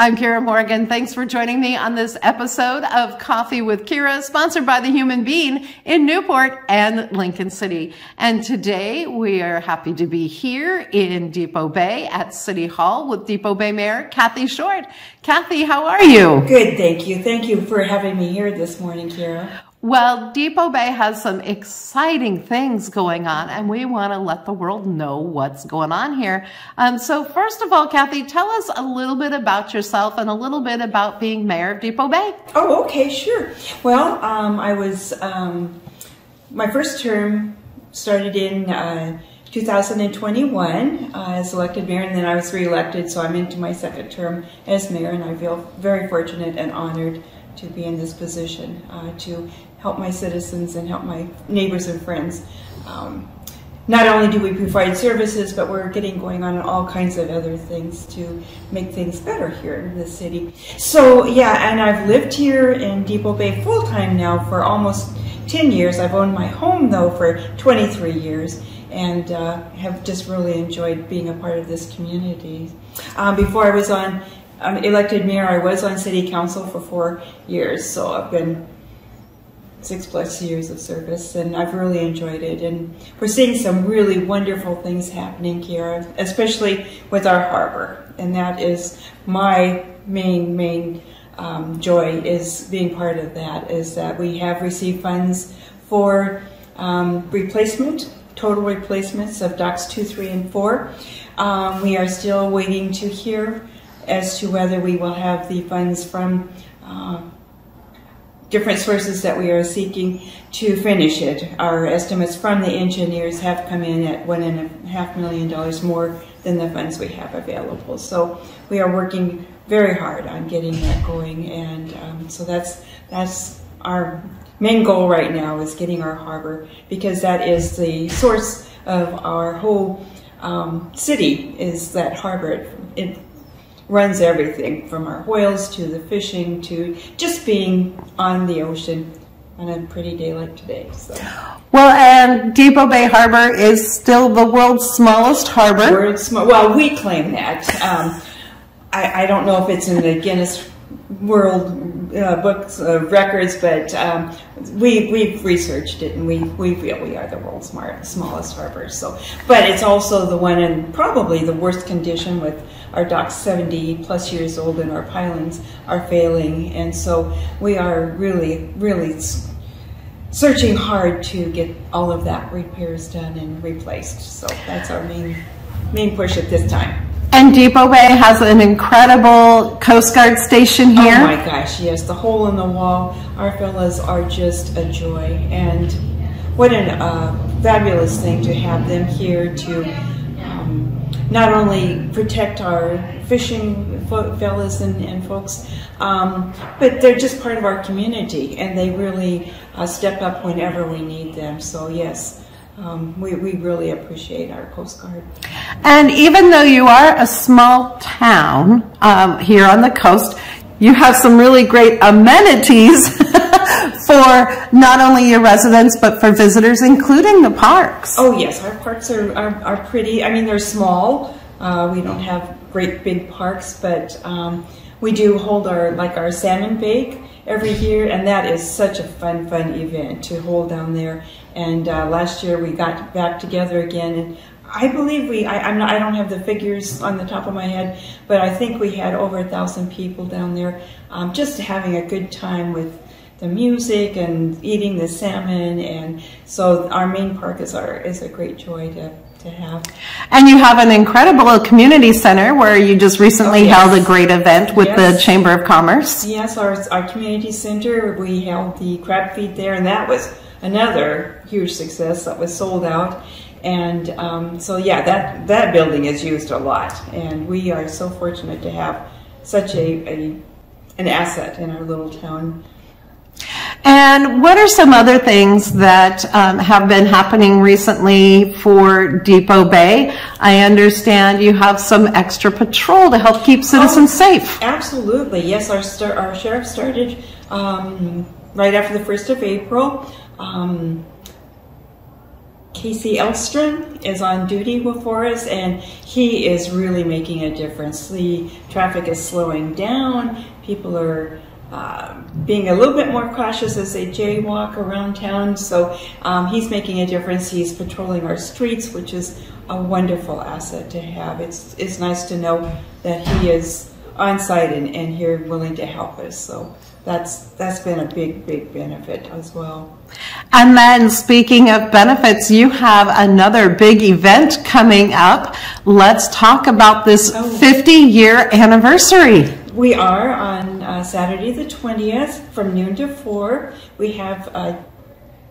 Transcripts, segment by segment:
I'm Kiera Morgan. Thanks for joining me on this episode of Coffee with Kiera, sponsored by the Human Bean in Newport and Lincoln City. And today we are happy to be here in Depoe Bay at City Hall with Depoe Bay Mayor Kathy Short. Kathy, how are you? Good, thank you. Thank you for having me here this morning, Kiera. Well, Depoe Bay has some exciting things going on, and we want to let the world know what's going on here. Um, so, first of all, Kathy, tell us a little bit about yourself and a little bit about being mayor of Depoe Bay. Oh, okay, sure. Well, um, I was, um, my first term started in uh, 2021 uh, as elected mayor, and then I was reelected, so I'm into my second term as mayor, and I feel very fortunate and honored to be in this position uh, to help my citizens and help my neighbors and friends. Um, not only do we provide services, but we're getting going on all kinds of other things to make things better here in the city. So yeah, and I've lived here in Depoe Bay full time now for almost 10 years. I've owned my home though for 23 years and uh, have just really enjoyed being a part of this community. Um, before I was on um, elected mayor, I was on city council for four years, so I've been six plus years of service and I've really enjoyed it. And we're seeing some really wonderful things happening here especially with our harbor. And that is my main main um, joy is being part of that is that we have received funds for um, replacement total replacements of docks 2 3 and 4 um, we are still waiting to hear as to whether we will have the funds from uh, different sources that we are seeking to finish it. Our estimates from the engineers have come in at one and a half million dollars more than the funds we have available. So we are working very hard on getting that going, and um, so that's that's our main goal right now is getting our harbor because that is the source of our whole um, city is that harbor. It, it runs everything from our whales to the fishing to just being on the ocean on a pretty day like today. So. Well, and Depoe Bay Harbor is still the world's smallest harbor. World's sm well, we claim that. Um, I, I, don't know if it's in the Guinness World uh, Books of Records, but um, we we've researched it and we we feel we are the world's smart, smallest harbor. So, but it's also the one in probably the worst condition with our docks 70 plus years old and our pilings are failing. And so we are really, really searching hard to get all of that repairs done and replaced. So that's our main, main push at this time. And Depoe Bay has an incredible Coast Guard station here. Oh my gosh, yes, the hole in the wall. Our fellows are just a joy. And what a uh, fabulous thing to have them here to not only protect our fishing fellas and, and folks, um, but they're just part of our community and they really uh, step up whenever we need them. So yes, um, we, we really appreciate our Coast Guard. And even though you are a small town um, here on the coast, you have some really great amenities for not only your residents, but for visitors, including the parks. Oh yes, our parks are, are, are pretty. I mean, they're small. Uh, we don't have great big parks, but um, we do hold our, like our salmon bake every year, and that is such a fun, fun event to hold down there. And uh, last year we got back together again, and I believe we, I, I'm not, I don't have the figures on the top of my head, but I think we had over a thousand people down there um, just having a good time with the music and eating the salmon. And so our main park is, our, is a great joy to, to have. And you have an incredible community center where you just recently oh, yes. held a great event with yes. the Chamber of Commerce. Yes, our, our community center, we held the crab feed there, and that was another huge success that was sold out. And um, so, yeah, that, that building is used a lot, and we are so fortunate to have such a, a an asset in our little town. And what are some other things that um, have been happening recently for Depoe Bay? I understand you have some extra patrol to help keep citizens oh, safe. Absolutely, yes. Our our sheriff started um, right after the first of April. Um, Casey Elstrom is on duty for us, and he is really making a difference. The traffic is slowing down. People are uh, being a little bit more cautious as they jaywalk around town. So um, he's making a difference. He's patrolling our streets, which is a wonderful asset to have. It's it's nice to know that he is on site and, and here willing to help us. So that's that's been a big big benefit as well. And then speaking of benefits, you have another big event coming up. Let's talk about this oh. 50 year anniversary. We are on uh, Saturday the 20th from noon to 4. We have uh,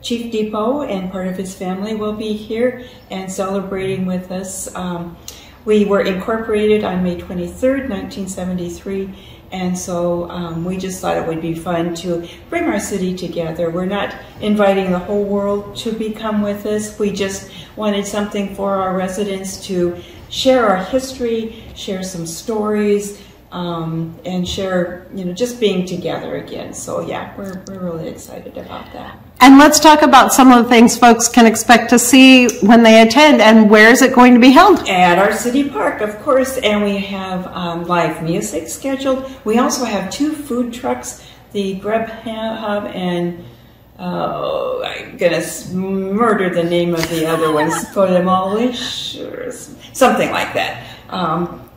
Chief Depoe and part of his family will be here and celebrating with us. Um, we were incorporated on May 23rd, 1973, and so um, we just thought it would be fun to bring our city together. We're not inviting the whole world to become with us. We just wanted something for our residents to share our history, share some stories, um, and share, you know, just being together again. So yeah, we're, we're really excited about that. And let's talk about some of the things folks can expect to see when they attend and where is it going to be held? At our city park, of course, and we have um, live music scheduled. We also have two food trucks, the Grub Hub and oh, I'm gonna murder the name of the other ones, Podemolish or something like that. Um,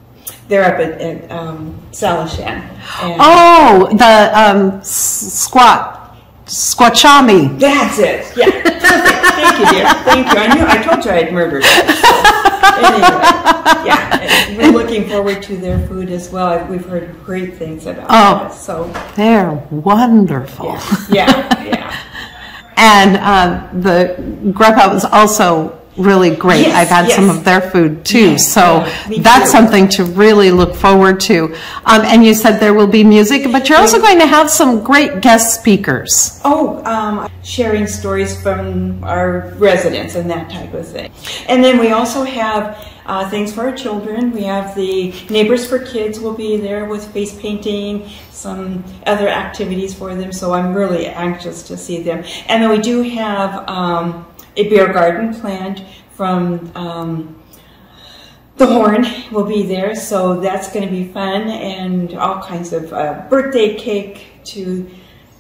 they're up at, at um, Salishan. oh, the um, squat. Squatchami. That's it. Yeah. Perfect. Thank you, dear. Thank you. I knew. I told you I had murdered it. So, anyway, yeah. we're looking forward to their food as well. We've heard great things about oh, it. So they're wonderful. Yeah. Yeah. yeah. and um, the Grubhub is also really great. Yes, I've had yes. some of their food too, so that's too. something to really look forward to. Um, and you said there will be music, but you're also going to have some great guest speakers. Oh, um, sharing stories from our residents and that type of thing. And then we also have uh, things for our children. We have the Neighbors for Kids will be there with face painting, some other activities for them. So I'm really anxious to see them. And then we do have um, a beer garden plant from um, the horn will be there, so that's going to be fun, and all kinds of uh, birthday cake to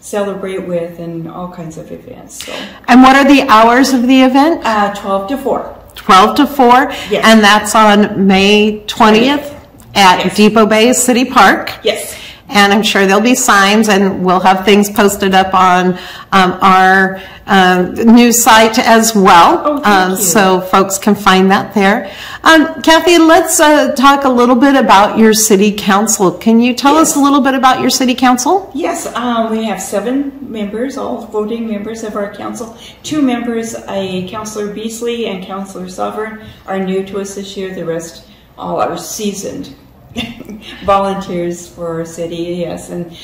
celebrate with, and all kinds of events. So. And what are the hours of the event? Uh, 12 to 4. 12 to 4, yes. and that's on May 20th at yes. Depoe Bay City Park. Yes and I'm sure there'll be signs and we'll have things posted up on um, our news site as well. Oh, um, so folks can find that there. Um, Kathy, let's uh, talk a little bit about your city council. Can you tell yes. us a little bit about your city council? Yes, um, we have seven members, all voting members of our council. Two members, a Councillor Beasley and Councillor Sovereign, are new to us this year. The rest all are seasoned volunteers for our city, yes, and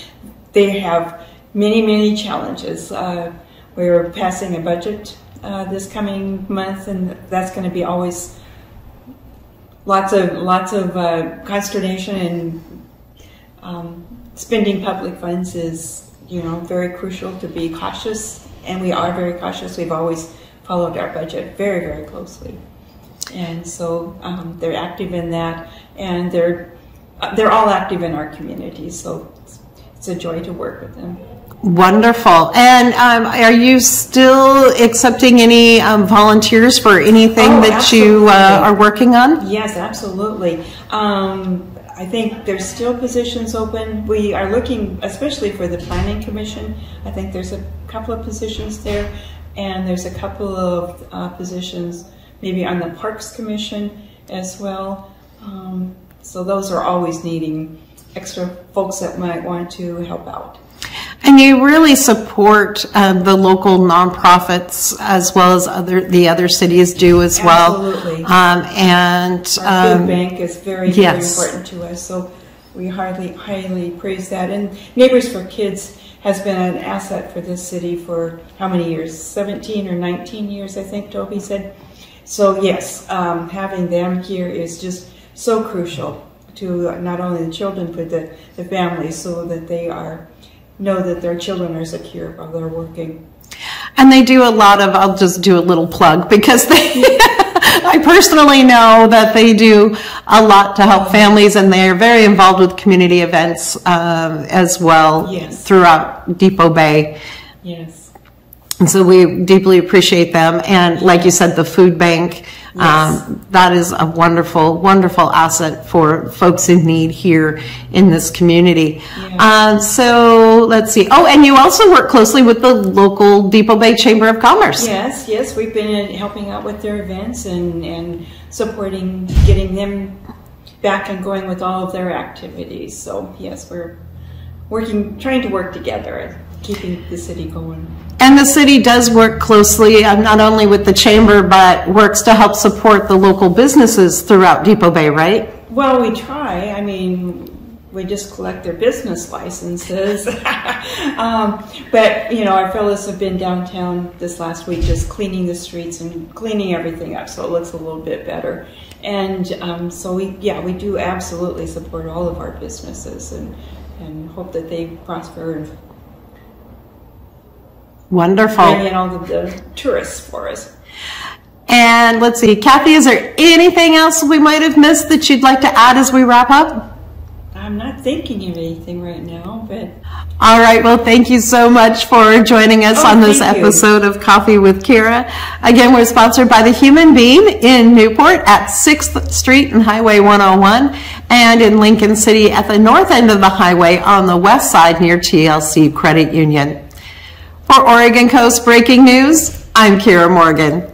they have many, many challenges. Uh, we're passing a budget uh, this coming month, and that's going to be always lots of lots of uh, consternation and um, spending public funds is you know very crucial to be cautious, and we are very cautious. We've always followed our budget very, very closely. And so um, they're active in that, and they're they're all active in our community, so it's, it's a joy to work with them. Wonderful. And um, are you still accepting any um, volunteers for anything oh, that absolutely. you uh, are working on? Yes, absolutely. Um, I think there's still positions open. We are looking, especially for the Planning Commission. I think there's a couple of positions there, and there's a couple of uh, positions maybe on the Parks Commission as well. Um, so those are always needing extra folks that might want to help out. And you really support uh, the local nonprofits as well as other the other cities do as well. Absolutely. Um, and our um, food bank is very yes. very important to us. So we highly highly praise that. And Neighbors for Kids has been an asset for this city for how many years? 17 or 19 years, I think Toby said. So yes, um, having them here is just so crucial to not only the children but the, the families so that they are know that their children are secure while they're working. And they do a lot of, I'll just do a little plug because they, I personally know that they do a lot to help families and they are very involved with community events um, as well Yes. throughout Depoe Bay. Yes. And so we deeply appreciate them. And like you said, the food bank, um, that is a wonderful, wonderful asset for folks in need here in this community. Uh, so let's see. Oh, and you also work closely with the local Depoe Bay Chamber of Commerce. Yes, yes, we've been helping out with their events and, and supporting getting them back and going with all of their activities. So yes, we're working, trying to work together, keeping the city going. And the city does work closely, uh, not only with the chamber, but works to help support the local businesses throughout Depoe Bay, right? Well, we try. I mean, we just collect their business licenses. um, but, you know, our fellows have been downtown this last week just cleaning the streets and cleaning everything up so it looks a little bit better. And um, so, we, yeah, we do absolutely support all of our businesses and, and hope that they prosper and Wonderful. bring in all of the tourists for us. And let's see, Kathy, is there anything else we might have missed that you'd like to add as we wrap up? I'm not thinking of anything right now, but All right, well, thank you so much for joining us Oh, on this thank you. episode of Coffee with Kiera. Again, we're sponsored by The Human Bean in Newport at 6th Street and Highway 101 and in Lincoln City at the north end of the highway on the west side near TLC Credit Union. For Oregon Coast Breaking News, I'm Kiera Morgan.